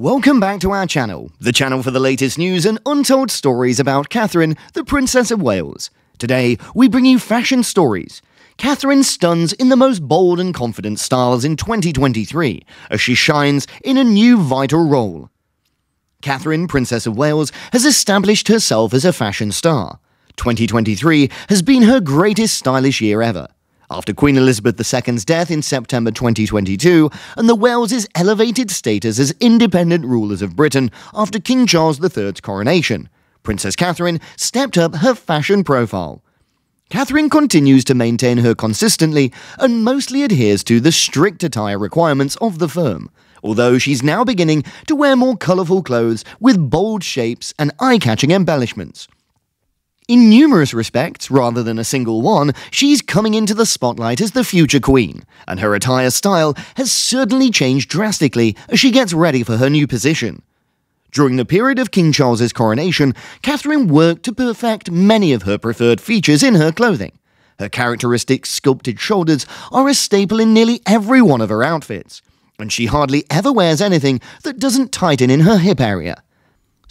Welcome back to our channel, the channel for the latest news and untold stories about Catherine, the Princess of Wales. Today, we bring you fashion stories. Catherine stuns in the most bold and confident styles in 2023 as she shines in a new vital role. Catherine, Princess of Wales, has established herself as a fashion star. 2023 has been her greatest stylish year ever after Queen Elizabeth II's death in September 2022 and the Wales's elevated status as independent rulers of Britain after King Charles III's coronation. Princess Catherine stepped up her fashion profile. Catherine continues to maintain her consistently and mostly adheres to the strict attire requirements of the firm, although she's now beginning to wear more colourful clothes with bold shapes and eye catching embellishments. In numerous respects, rather than a single one, she's coming into the spotlight as the future queen, and her attire style has certainly changed drastically as she gets ready for her new position. During the period of King Charles's coronation, Catherine worked to perfect many of her preferred features in her clothing. Her characteristic sculpted shoulders are a staple in nearly every one of her outfits, and she hardly ever wears anything that doesn't tighten in her hip area.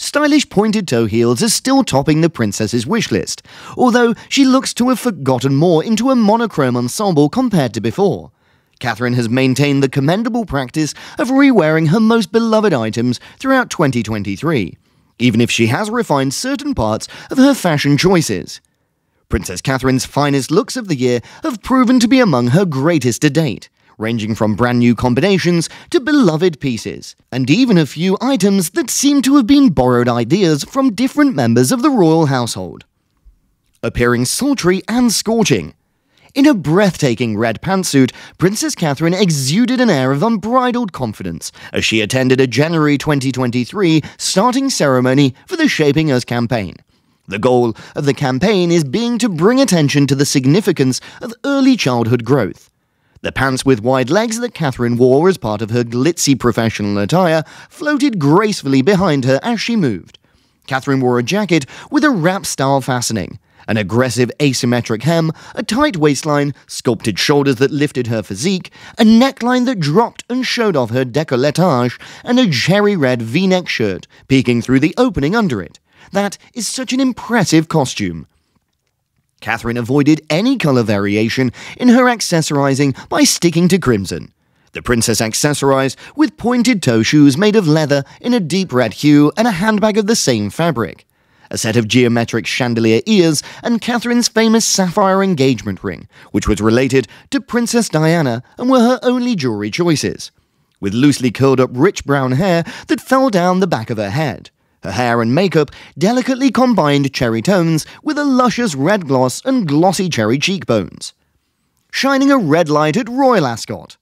Stylish pointed toe heels are still topping the princess's wish list, although she looks to have forgotten more into a monochrome ensemble compared to before. Catherine has maintained the commendable practice of re-wearing her most beloved items throughout 2023, even if she has refined certain parts of her fashion choices. Princess Catherine's finest looks of the year have proven to be among her greatest to date, ranging from brand new combinations to beloved pieces, and even a few items that seem to have been borrowed ideas from different members of the royal household. Appearing sultry and scorching, in a breathtaking red pantsuit, Princess Catherine exuded an air of unbridled confidence as she attended a January 2023 starting ceremony for the Shaping Us campaign. The goal of the campaign is being to bring attention to the significance of early childhood growth. The pants with wide legs that Catherine wore as part of her glitzy professional attire floated gracefully behind her as she moved. Catherine wore a jacket with a wrap style fastening, an aggressive asymmetric hem, a tight waistline, sculpted shoulders that lifted her physique, a neckline that dropped and showed off her décolletage, and a cherry red v neck shirt peeking through the opening under it. That is such an impressive costume. Catherine avoided any colour variation in her accessorizing by sticking to crimson. The princess accessorized with pointed toe shoes made of leather in a deep red hue and a handbag of the same fabric. A set of geometric chandelier ears and Catherine's famous sapphire engagement ring, which was related to Princess Diana and were her only jewelry choices. With loosely curled up rich brown hair that fell down the back of her head. Her hair and makeup delicately combined cherry tones with a luscious red gloss and glossy cherry cheekbones. Shining a red light at Royal Ascot.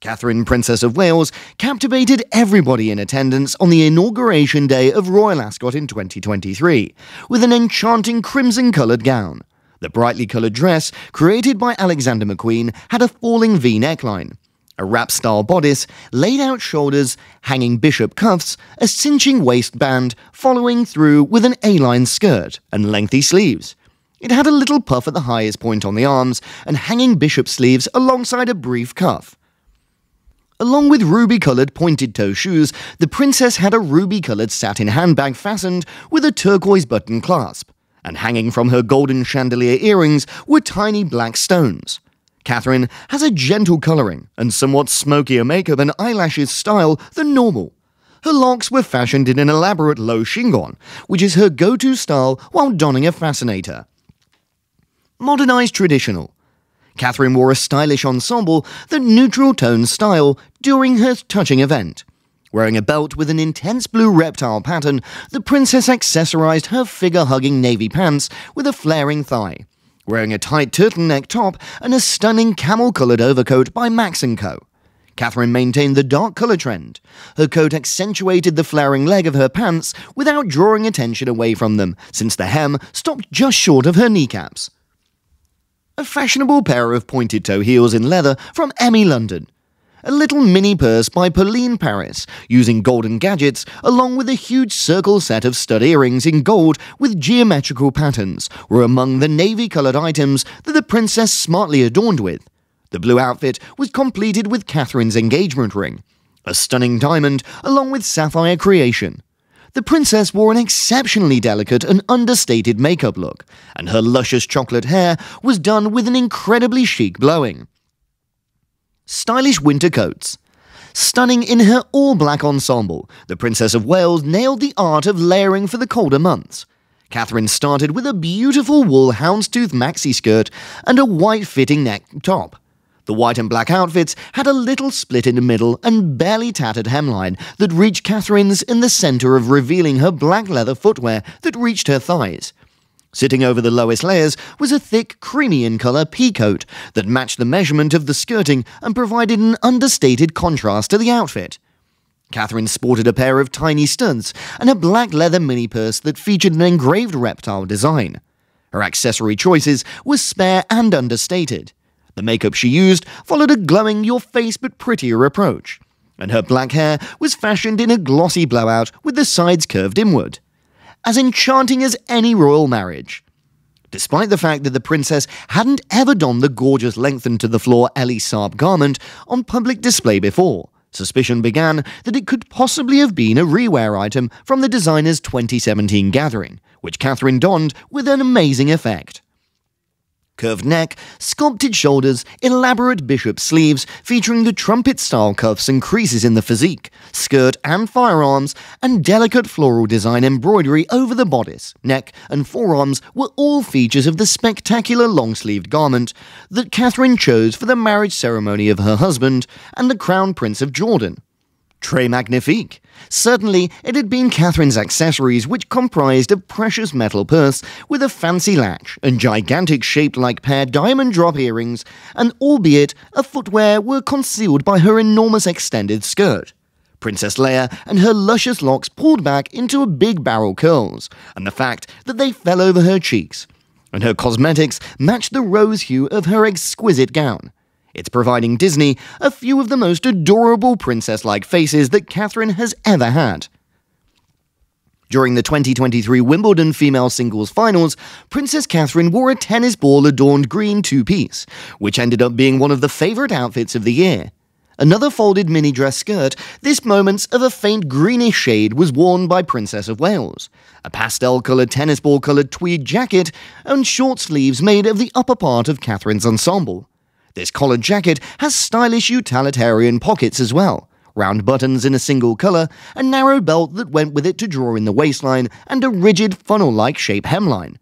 Catherine, Princess of Wales, captivated everybody in attendance on the inauguration day of Royal Ascot in 2023 with an enchanting crimson coloured gown. The brightly coloured dress, created by Alexander McQueen, had a falling V neckline, a wrap style bodice, laid out shoulders, hanging bishop cuffs, a cinching waistband, following through with an A line skirt and lengthy sleeves. It had a little puff at the highest point on the arms and hanging bishop sleeves alongside a brief cuff. Along with ruby coloured pointed toe shoes, the princess had a ruby coloured satin handbag fastened with a turquoise button clasp, and hanging from her golden chandelier earrings were tiny black stones. Catherine has a gentle colouring and somewhat smokier makeup and eyelashes style than normal. Her locks were fashioned in an elaborate low chignon, which is her go to style while donning a fascinator. Modernised traditional. Catherine wore a stylish ensemble that neutral tone style during her touching event. Wearing a belt with an intense blue reptile pattern, the princess accessorized her figure hugging navy pants with a flaring thigh wearing a tight turtleneck top and a stunning camel-coloured overcoat by Max & Co. Catherine maintained the dark colour trend. Her coat accentuated the flaring leg of her pants without drawing attention away from them, since the hem stopped just short of her kneecaps. A fashionable pair of pointed toe heels in leather from Emmy London a little mini purse by Polène Paris, using golden gadgets, along with a huge circle set of stud earrings in gold with geometrical patterns, were among the navy coloured items that the princess smartly adorned with. The blue outfit was completed with Catherine's engagement ring. a stunning diamond along with sapphire creation. The princess wore an exceptionally delicate and understated makeup look, and her luscious chocolate hair was done with an incredibly chic blowing. Stylish winter coats. Stunning in her all black ensemble, the Princess of Wales nailed the art of layering for the colder months. Catherine started with a beautiful wool houndstooth maxi skirt and a white fitting neck top. The white and black outfits had a little split in the middle and barely tattered hemline that reached Catherine's in the centre of revealing her black leather footwear that reached her thighs. Sitting over the lowest layers was a thick, creamy in colour pea coat that matched the measurement of the skirting and provided an understated contrast to the outfit. Catherine sported a pair of tiny studs and a black leather mini purse that featured an engraved reptile design. Her accessory choices were spare and understated. The makeup she used followed a glowing, your face but prettier approach, and her black hair was fashioned in a glossy blowout with the sides curved inward. As enchanting as any royal marriage. Despite the fact that the princess hadn't ever donned the gorgeous lengthened to the floor Elie Saab garment on public display before, suspicion began that it could possibly have been a rewear item from the designer's 2017 gathering, which Catherine donned with an amazing effect curved neck, sculpted shoulders, elaborate bishop sleeves featuring the trumpet style cuffs and creases in the physique, skirt and firearms, and delicate floral design embroidery over the bodice, neck, and forearms were all features of the spectacular long sleeved garment that Catherine chose for the marriage ceremony of her husband and the Crown Prince of Jordan. Très magnifique. Certainly, it had been Catherine's accessories, which comprised a precious metal purse with a fancy latch and gigantic shaped like pair diamond drop earrings, and albeit a footwear were concealed by her enormous extended skirt. Princess Leia and her luscious locks pulled back into a big barrel curls, and the fact that they fell over her cheeks. And her cosmetics matched the rose hue of her exquisite gown. It's providing Disney a few of the most adorable princess like faces that Catherine has ever had. During the 2023 Wimbledon female singles finals, Princess Catherine wore a tennis ball adorned green two piece, which ended up being one of the favourite outfits of the year. Another folded mini dress skirt, this moment of a faint greenish shade, was worn by Princess of Wales. A pastel coloured tennis ball coloured tweed jacket and short sleeves made of the upper part of Catherine's ensemble. This collared jacket has stylish utilitarian pockets as well, round buttons in a single colour, a narrow belt that went with it to draw in the waistline, and a rigid funnel-like shape hemline.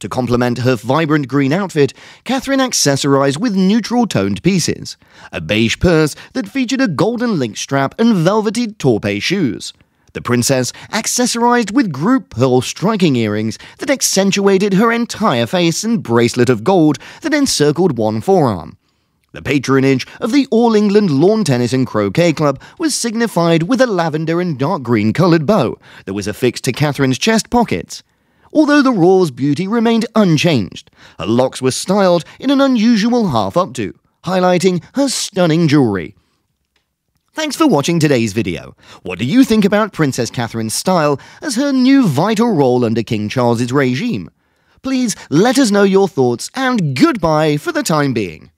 To complement her vibrant green outfit, Catherine accessorized with neutral toned pieces a beige purse that featured a golden link strap and velvety taupe shoes. The princess accessorized with group pearl striking earrings that accentuated her entire face and bracelet of gold that encircled one forearm. The patronage of the All England Lawn Tennis and Croquet Club was signified with a lavender and dark green coloured bow that was affixed to Catherine's chest pockets. Although the royal's beauty remained unchanged, her locks were styled in an unusual half updo, highlighting her stunning jewellery. Thanks for watching today's video. What do you think about Princess Catherine's style as her new vital role under King Charles's regime? Please let us know your thoughts and goodbye for the time being.